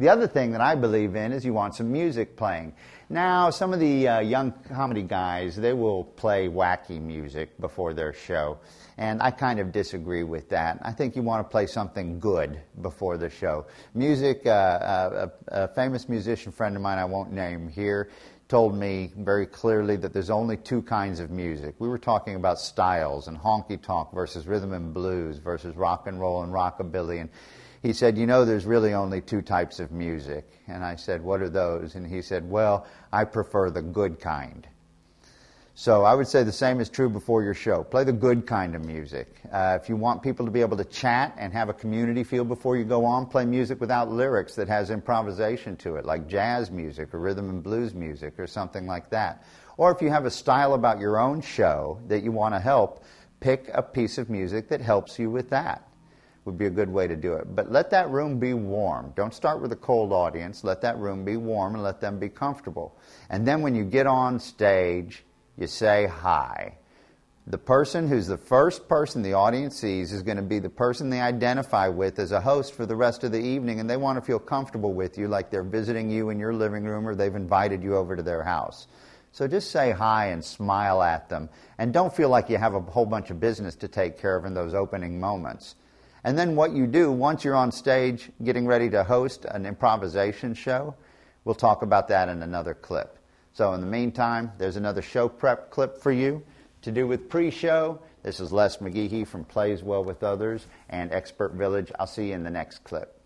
The other thing that I believe in is you want some music playing. Now, some of the uh, young comedy guys, they will play wacky music before their show. And I kind of disagree with that. I think you want to play something good before the show. Music, uh, uh, a, a famous musician friend of mine, I won't name here, told me very clearly that there's only two kinds of music. We were talking about styles and honky tonk versus rhythm and blues versus rock and roll and rockabilly. And he said, You know, there's really only two types of music. And I said, What are those? And he said, Well, I prefer the good kind. So I would say the same is true before your show. Play the good kind of music. Uh, if you want people to be able to chat and have a community feel before you go on, play music without lyrics that has improvisation to it, like jazz music or rhythm and blues music or something like that. Or if you have a style about your own show that you want to help, pick a piece of music that helps you with that would be a good way to do it. But let that room be warm. Don't start with a cold audience. Let that room be warm and let them be comfortable. And then when you get on stage, you say hi. The person who's the first person the audience sees is going to be the person they identify with as a host for the rest of the evening, and they want to feel comfortable with you like they're visiting you in your living room or they've invited you over to their house. So just say hi and smile at them. And don't feel like you have a whole bunch of business to take care of in those opening moments. And then what you do once you're on stage getting ready to host an improvisation show, we'll talk about that in another clip. So in the meantime, there's another show prep clip for you to do with pre-show. This is Les McGehee from Plays Well with Others and Expert Village. I'll see you in the next clip.